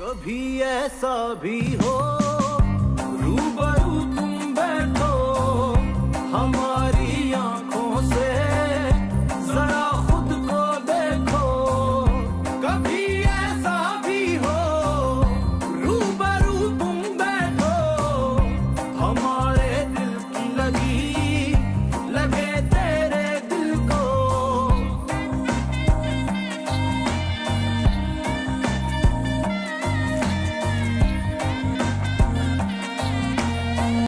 कभी ऐसा भी हो